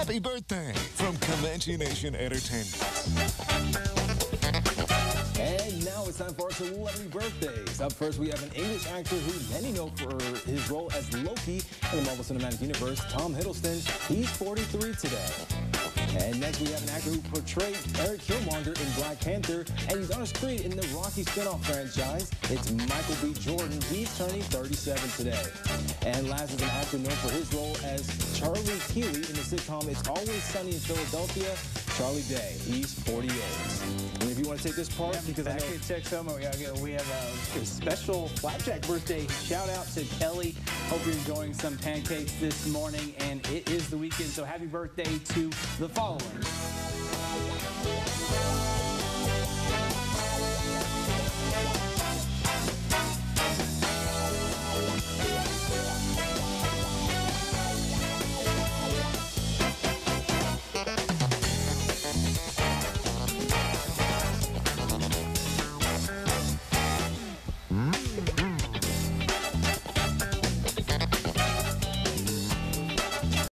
Happy birthday from Comanche Nation Entertainment. It's time for our celebrity birthdays. Up first, we have an English actor who many know for his role as Loki in the Marvel Cinematic Universe, Tom Hiddleston. He's 43 today. And next we have an actor who portrayed Eric Killmonger in Black Panther, and he's on a screen in the Rocky spinoff franchise. It's Michael B. Jordan. He's turning 37 today. And last is an actor known for his role as Charlie Keeley in the sitcom It's Always Sunny in Philadelphia. Charlie Day. He's 48. And if you want to take this part, yeah, because I know... at Texoma, we have a, a special flapjack birthday shout out to Kelly. Hope you're enjoying some pancakes this morning, and it is the weekend, so happy birthday to the following.